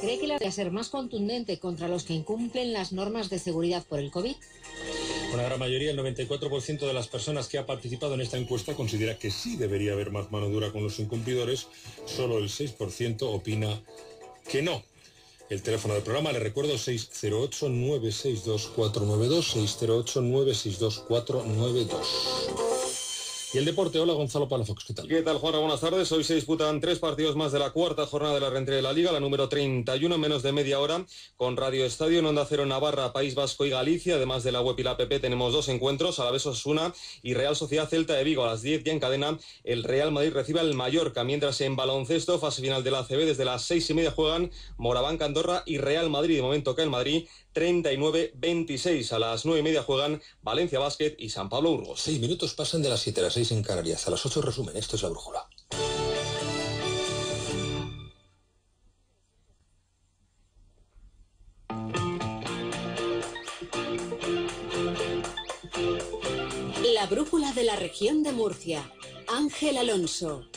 ¿Cree que la a ser más contundente contra los que incumplen las normas de seguridad por el COVID? Una gran mayoría, el 94% de las personas que ha participado en esta encuesta considera que sí debería haber más mano dura con los incumplidores. Solo el 6% opina que no. El teléfono del programa, le recuerdo, 608-962-492, 608-962-492. Y el deporte, hola Gonzalo Palafox, ¿qué tal? ¿Qué tal, Juan? Buenas tardes. Hoy se disputan tres partidos más de la cuarta jornada de la reentrée de la Liga, la número 31, menos de media hora, con Radio Estadio en Onda Cero Navarra, País Vasco y Galicia. Además de la web y la app, tenemos dos encuentros, a la vez Osuna y Real Sociedad Celta de Vigo. A las 10 ya en cadena, el Real Madrid recibe al Mallorca, mientras en baloncesto, fase final de la ACB, desde las seis y media juegan Moraván, Andorra y Real Madrid. De momento que el Madrid 39-26. A las 9 y media juegan Valencia Basket y San Pablo Burgos. Seis minutos pasan de las 7 a las 6 en Canarias. A las 8 resumen. Esto es la brújula. La brújula de la región de Murcia. Ángel Alonso.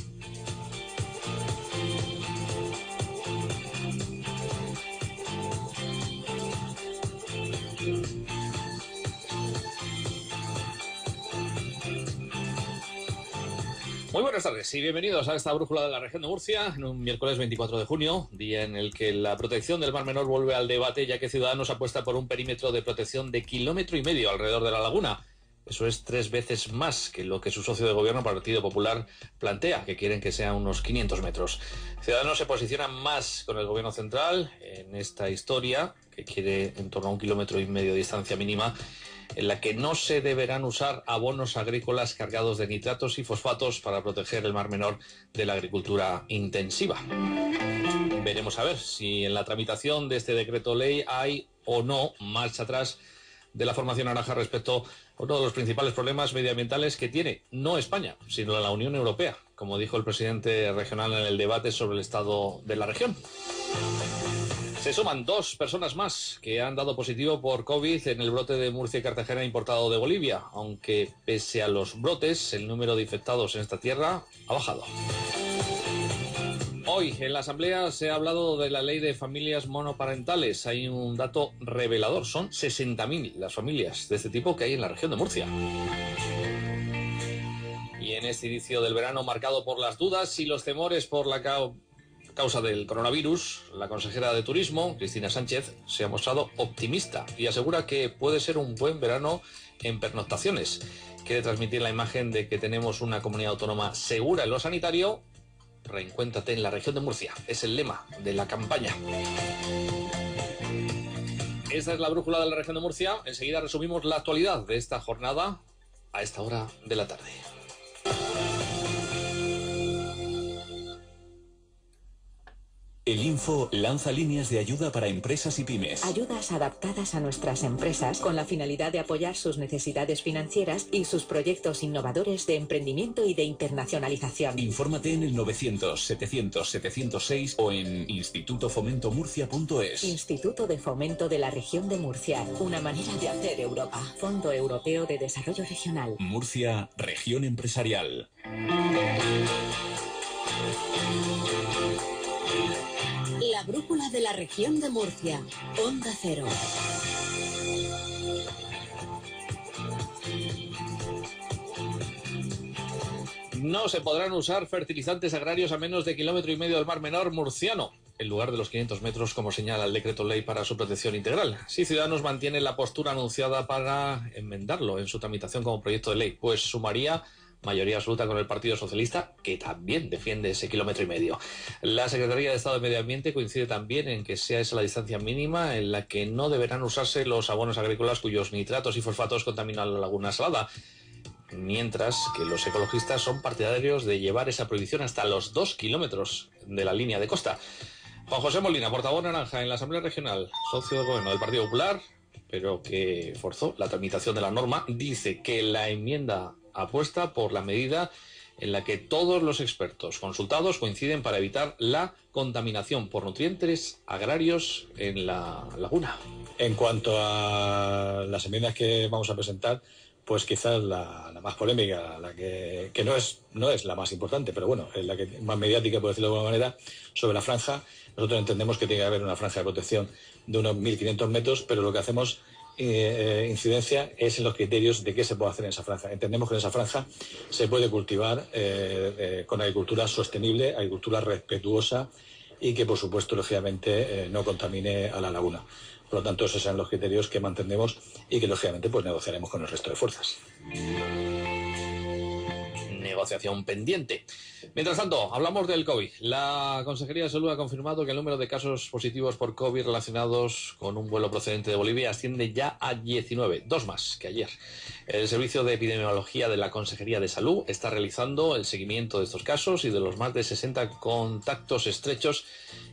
Muy buenas tardes y bienvenidos a esta brújula de la región de Murcia en un miércoles 24 de junio, día en el que la protección del Mar Menor vuelve al debate ya que Ciudadanos apuesta por un perímetro de protección de kilómetro y medio alrededor de la laguna. Eso es tres veces más que lo que su socio de gobierno, Partido Popular, plantea, que quieren que sea unos 500 metros. Ciudadanos se posiciona más con el gobierno central en esta historia, que quiere en torno a un kilómetro y medio de distancia mínima en la que no se deberán usar abonos agrícolas cargados de nitratos y fosfatos para proteger el Mar Menor de la agricultura intensiva. Veremos a ver si en la tramitación de este decreto ley hay o no marcha atrás de la formación naranja respecto a uno de los principales problemas medioambientales que tiene no España, sino la Unión Europea, como dijo el presidente regional en el debate sobre el estado de la región. Se suman dos personas más que han dado positivo por COVID en el brote de Murcia y Cartagena importado de Bolivia, aunque pese a los brotes, el número de infectados en esta tierra ha bajado. Hoy en la Asamblea se ha hablado de la ley de familias monoparentales. Hay un dato revelador, son 60.000 las familias de este tipo que hay en la región de Murcia. Y en este inicio del verano marcado por las dudas y los temores por la causa del coronavirus, la consejera de Turismo, Cristina Sánchez, se ha mostrado optimista y asegura que puede ser un buen verano en pernoctaciones. Quiere transmitir la imagen de que tenemos una comunidad autónoma segura en lo sanitario. Reencuéntrate en la región de Murcia. Es el lema de la campaña. Esta es la brújula de la región de Murcia. Enseguida resumimos la actualidad de esta jornada a esta hora de la tarde. El Info lanza líneas de ayuda para empresas y pymes. Ayudas adaptadas a nuestras empresas con la finalidad de apoyar sus necesidades financieras y sus proyectos innovadores de emprendimiento y de internacionalización. Infórmate en el 900-700-706 o en institutofomentomurcia.es. Instituto de Fomento de la Región de Murcia. Una manera de hacer Europa. Fondo Europeo de Desarrollo Regional. Murcia, región empresarial. La brújula de la región de Murcia. Onda Cero. No se podrán usar fertilizantes agrarios a menos de kilómetro y medio del Mar Menor murciano, en lugar de los 500 metros como señala el decreto ley para su protección integral. Si Ciudadanos mantiene la postura anunciada para enmendarlo en su tramitación como proyecto de ley, pues sumaría mayoría absoluta con el Partido Socialista, que también defiende ese kilómetro y medio. La Secretaría de Estado de Medio Ambiente coincide también en que sea esa la distancia mínima en la que no deberán usarse los abonos agrícolas cuyos nitratos y fosfatos contaminan la laguna salada. Mientras que los ecologistas son partidarios de llevar esa prohibición hasta los dos kilómetros de la línea de costa. Juan José Molina, portavoz naranja en la Asamblea Regional, socio del gobierno del Partido Popular, pero que forzó la tramitación de la norma, dice que la enmienda apuesta por la medida en la que todos los expertos consultados coinciden para evitar la contaminación por nutrientes agrarios en la laguna. En cuanto a las enmiendas que vamos a presentar, pues quizás la, más polémica, la que, no, es, no es la más importante, pero bueno, es la que más mediática, por decirlo de alguna manera, sobre la franja. Nosotros entendemos que tiene que haber una franja de protección de unos 1.500 metros, pero lo que hacemos eh, incidencia es en los criterios de qué se puede hacer en esa franja. Entendemos que en esa franja se puede cultivar eh, eh, con agricultura sostenible, agricultura respetuosa y que, por supuesto, lógicamente, no contamine a la laguna. Por lo tanto, esos serán los criterios que mantendremos y que, lógicamente, pues negociaremos con el resto de fuerzas negociación pendiente. Mientras tanto, hablamos del COVID. La Consejería de Salud ha confirmado que el número de casos positivos por COVID relacionados con un vuelo procedente de Bolivia asciende ya a 19, dos más que ayer. El Servicio de Epidemiología de la Consejería de Salud está realizando el seguimiento de estos casos y de los más de 60 contactos estrechos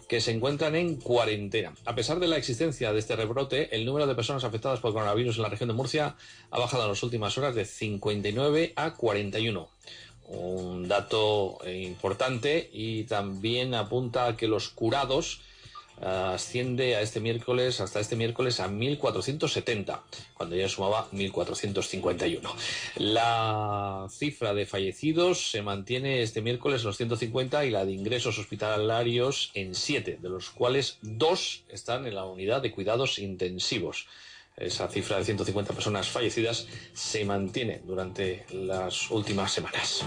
que se encuentran en cuarentena. A pesar de la existencia de este rebrote, el número de personas afectadas por coronavirus en la región de Murcia ha bajado en las últimas horas de 59 a 41 un dato importante y también apunta a que los curados asciende a este miércoles hasta este miércoles a 1470 cuando ya sumaba 1451 la cifra de fallecidos se mantiene este miércoles en los 150 y la de ingresos hospitalarios en 7 de los cuales dos están en la unidad de cuidados intensivos esa cifra de 150 personas fallecidas se mantiene durante las últimas semanas.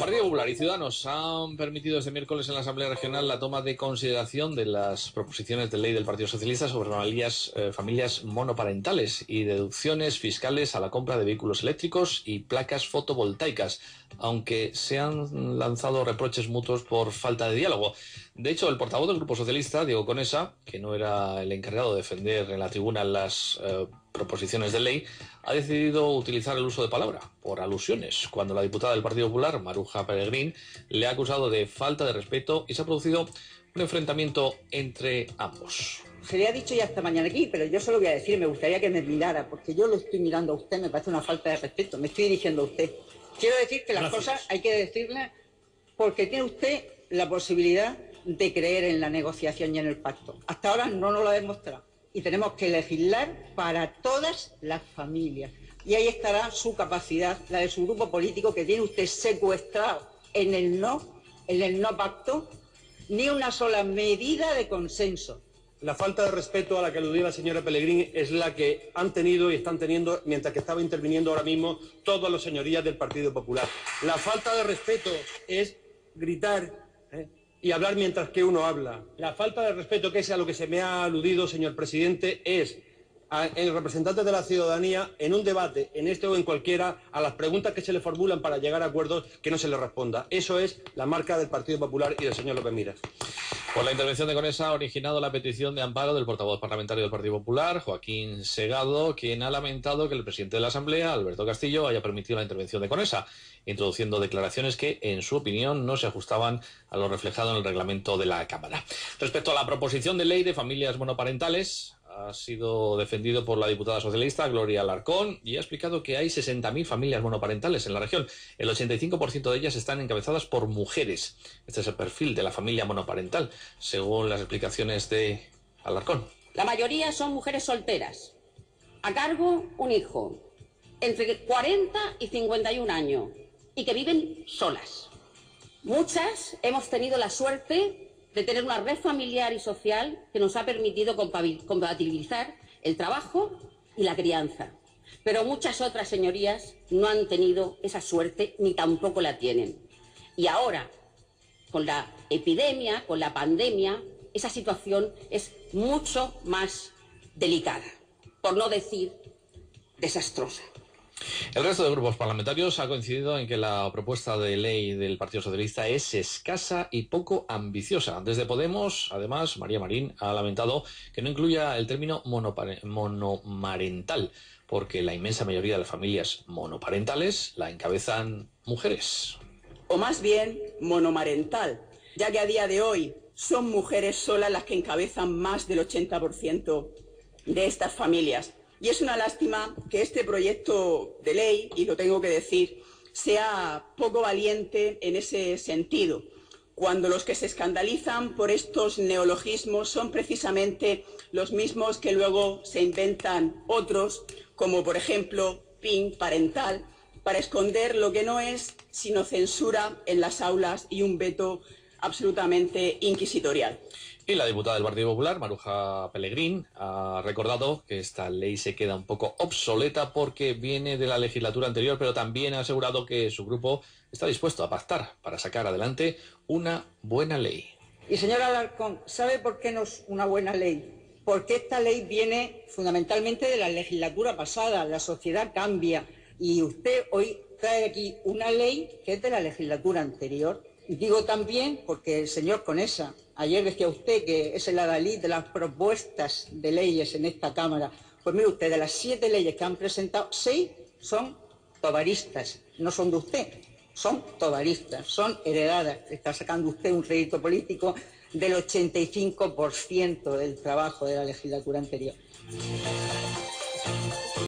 Partido Popular y Ciudadanos han permitido este miércoles en la Asamblea Regional la toma de consideración de las proposiciones de ley del Partido Socialista sobre familias, eh, familias monoparentales y deducciones fiscales a la compra de vehículos eléctricos y placas fotovoltaicas, aunque se han lanzado reproches mutuos por falta de diálogo. De hecho, el portavoz del Grupo Socialista, Diego Conesa, que no era el encargado de defender en la tribuna las eh, proposiciones de ley, ha decidido utilizar el uso de palabra por alusiones, cuando la diputada del Partido Popular, Maruja Peregrín, le ha acusado de falta de respeto y se ha producido un enfrentamiento entre ambos. Se le ha dicho ya esta mañana aquí, pero yo solo voy a decir, me gustaría que me mirara, porque yo lo estoy mirando a usted, me parece una falta de respeto, me estoy dirigiendo a usted. Quiero decir que las cosas hay que decirlas porque tiene usted la posibilidad de creer en la negociación y en el pacto. Hasta ahora no nos lo ha demostrado. Y tenemos que legislar para todas las familias. Y ahí estará su capacidad, la de su grupo político, que tiene usted secuestrado en el no, en el no pacto, ni una sola medida de consenso. La falta de respeto a la que aludía la señora Pellegrini es la que han tenido y están teniendo mientras que estaba interviniendo ahora mismo todas las señorías del Partido Popular. La falta de respeto es gritar. Y hablar mientras que uno habla. La falta de respeto, que es a lo que se me ha aludido, señor presidente, es el representante de la ciudadanía en un debate, en este o en cualquiera, a las preguntas que se le formulan para llegar a acuerdos que no se le responda. Eso es la marca del Partido Popular y del señor López Miras. Por la intervención de Conesa ha originado la petición de amparo del portavoz parlamentario del Partido Popular, Joaquín Segado, quien ha lamentado que el presidente de la Asamblea, Alberto Castillo, haya permitido la intervención de Conesa, introduciendo declaraciones que, en su opinión, no se ajustaban a lo reflejado en el reglamento de la Cámara. Respecto a la proposición de ley de familias monoparentales, ha sido defendido por la diputada socialista Gloria Alarcón y ha explicado que hay 60.000 familias monoparentales en la región. El 85% de ellas están encabezadas por mujeres. Este es el perfil de la familia monoparental, según las explicaciones de Alarcón. La mayoría son mujeres solteras, a cargo un hijo, entre 40 y 51 años, y que viven solas. Muchas hemos tenido la suerte de tener una red familiar y social que nos ha permitido compatibilizar el trabajo y la crianza. Pero muchas otras señorías no han tenido esa suerte ni tampoco la tienen. Y ahora, con la epidemia, con la pandemia, esa situación es mucho más delicada, por no decir desastrosa. El resto de grupos parlamentarios ha coincidido en que la propuesta de ley del Partido Socialista es escasa y poco ambiciosa. Desde Podemos, además, María Marín ha lamentado que no incluya el término monomarental, porque la inmensa mayoría de las familias monoparentales la encabezan mujeres. O más bien monomarental, ya que a día de hoy son mujeres solas las que encabezan más del 80% de estas familias. Y es una lástima que este proyecto de ley, y lo tengo que decir, sea poco valiente en ese sentido, cuando los que se escandalizan por estos neologismos son precisamente los mismos que luego se inventan otros, como por ejemplo PIN parental, para esconder lo que no es sino censura en las aulas y un veto absolutamente inquisitorial. Y la diputada del Partido Popular, Maruja Pellegrín, ha recordado que esta ley se queda un poco obsoleta porque viene de la legislatura anterior, pero también ha asegurado que su grupo está dispuesto a pactar para sacar adelante una buena ley. Y señora Alarcón, ¿sabe por qué no es una buena ley? Porque esta ley viene fundamentalmente de la legislatura pasada, la sociedad cambia y usted hoy trae aquí una ley que es de la legislatura anterior. Digo también porque el señor Conesa, ayer decía usted que es el adalid de las propuestas de leyes en esta Cámara. Pues mire usted, de las siete leyes que han presentado, seis son tobaristas, no son de usted, son tobaristas, son heredadas. Está sacando usted un rédito político del 85% del trabajo de la legislatura anterior.